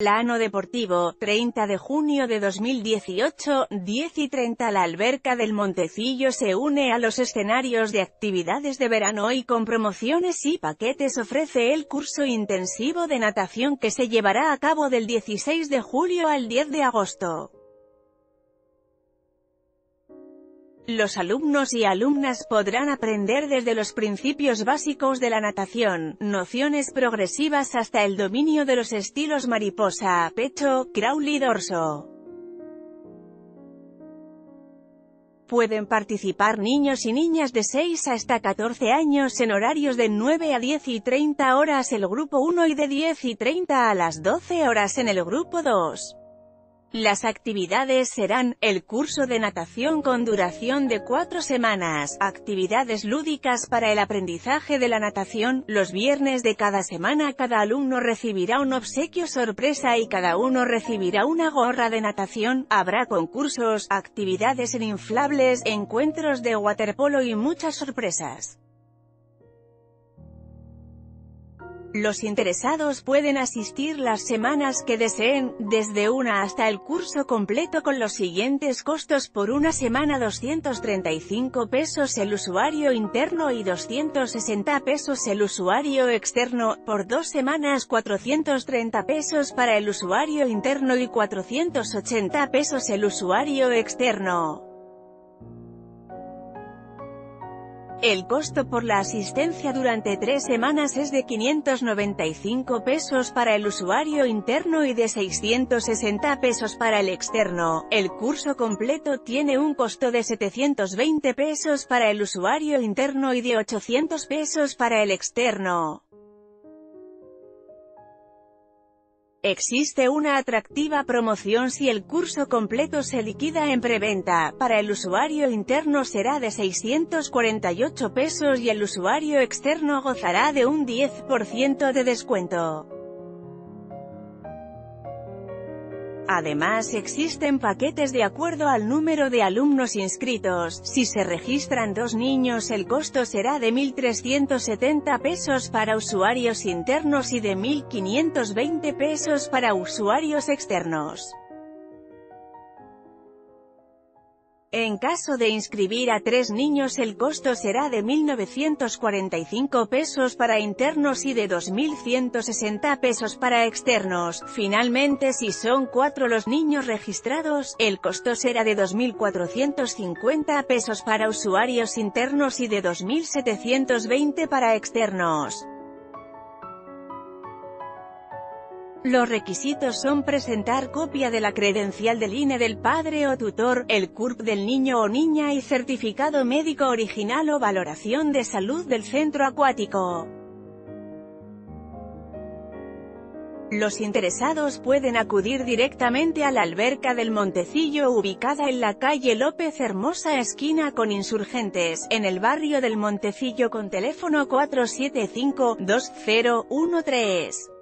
Plano Deportivo, 30 de junio de 2018, 10 y 30 La alberca del Montecillo se une a los escenarios de actividades de verano y con promociones y paquetes ofrece el curso intensivo de natación que se llevará a cabo del 16 de julio al 10 de agosto. Los alumnos y alumnas podrán aprender desde los principios básicos de la natación, nociones progresivas hasta el dominio de los estilos mariposa, pecho, crawl y dorso. Pueden participar niños y niñas de 6 hasta 14 años en horarios de 9 a 10 y 30 horas el grupo 1 y de 10 y 30 a las 12 horas en el grupo 2. Las actividades serán, el curso de natación con duración de cuatro semanas, actividades lúdicas para el aprendizaje de la natación, los viernes de cada semana cada alumno recibirá un obsequio sorpresa y cada uno recibirá una gorra de natación, habrá concursos, actividades en inflables, encuentros de waterpolo y muchas sorpresas. Los interesados pueden asistir las semanas que deseen, desde una hasta el curso completo con los siguientes costos por una semana 235 pesos el usuario interno y 260 pesos el usuario externo, por dos semanas 430 pesos para el usuario interno y 480 pesos el usuario externo. El costo por la asistencia durante tres semanas es de 595 pesos para el usuario interno y de 660 pesos para el externo. El curso completo tiene un costo de 720 pesos para el usuario interno y de 800 pesos para el externo. Existe una atractiva promoción si el curso completo se liquida en preventa, para el usuario interno será de 648 pesos y el usuario externo gozará de un 10% de descuento. Además existen paquetes de acuerdo al número de alumnos inscritos, si se registran dos niños el costo será de 1.370 pesos para usuarios internos y de 1.520 pesos para usuarios externos. En caso de inscribir a tres niños el costo será de 1.945 pesos para internos y de 2.160 pesos para externos. Finalmente si son cuatro los niños registrados, el costo será de 2.450 pesos para usuarios internos y de 2.720 para externos. Los requisitos son presentar copia de la credencial del INE del padre o tutor, el CURP del niño o niña y certificado médico original o valoración de salud del centro acuático. Los interesados pueden acudir directamente a la alberca del Montecillo ubicada en la calle López Hermosa esquina con Insurgentes, en el barrio del Montecillo con teléfono 475-2013.